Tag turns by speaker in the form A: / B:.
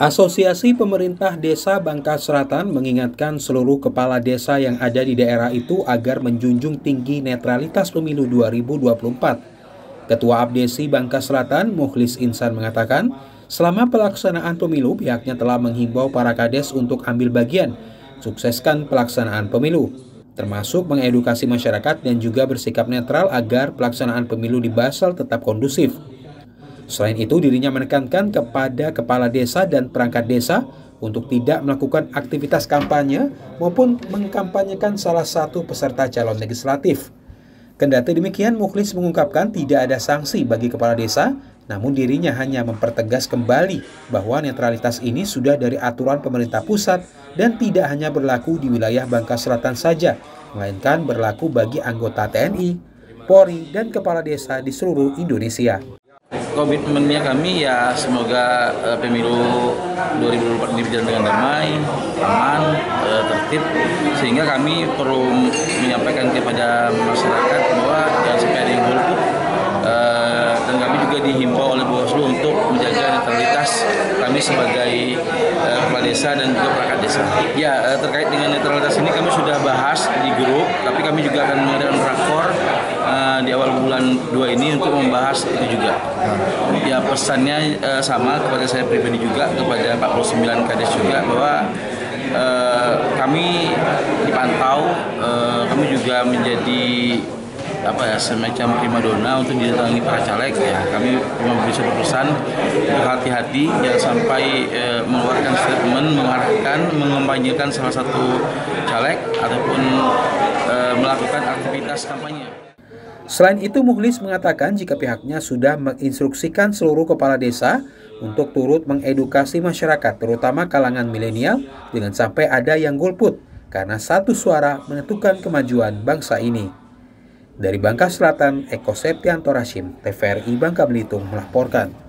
A: Asosiasi Pemerintah Desa Bangka Selatan mengingatkan seluruh kepala desa yang ada di daerah itu agar menjunjung tinggi netralitas pemilu 2024. Ketua Abdesi Bangka Selatan, Mukhlis Insan mengatakan, selama pelaksanaan pemilu pihaknya telah menghimbau para kades untuk ambil bagian, sukseskan pelaksanaan pemilu, termasuk mengedukasi masyarakat dan juga bersikap netral agar pelaksanaan pemilu di Basel tetap kondusif. Selain itu, dirinya menekankan kepada kepala desa dan perangkat desa untuk tidak melakukan aktivitas kampanye maupun mengkampanyekan salah satu peserta calon legislatif. Kendati demikian, Mukhlis mengungkapkan tidak ada sanksi bagi kepala desa, namun dirinya hanya mempertegas kembali bahwa netralitas ini sudah dari aturan pemerintah pusat dan tidak hanya berlaku di wilayah Bangka Selatan saja, melainkan berlaku bagi anggota TNI, Polri, dan kepala desa di seluruh Indonesia
B: komitmennya kami ya semoga uh, pemilu 2024 ini berjalan dengan damai, aman, uh, tertib sehingga kami perlu menyampaikan kepada masyarakat bahwa jangan sampai ada yang golput uh, dan kami juga dihimbau oleh Bawaslu untuk menjaga netralitas kami sebagai uh, kepala desa dan juga perangkat desa. Ya uh, terkait dengan netralitas ini kami sudah bahas di grup, tapi kami juga akan mengadakan rakor 2 ini untuk membahas itu juga. Ya pesannya uh, sama kepada saya pribadi juga kepada 49 kades juga bahwa uh, kami dipantau, uh, kami juga menjadi apa ya semacam primadona untuk didatangi para caleg ya kami cuma bisa berpesan berhati-hati jangan sampai e, mengeluarkan statement mengarahkan mengembanyakan salah satu caleg ataupun e, melakukan aktivitas kampanye.
A: Selain itu, Muhlis mengatakan jika pihaknya sudah menginstruksikan seluruh kepala desa untuk turut mengedukasi masyarakat, terutama kalangan milenial, dengan sampai ada yang golput, karena satu suara menentukan kemajuan bangsa ini. Dari Bangka Selatan, Eko Septianto Rashim, TVRI Bangka Belitung melaporkan.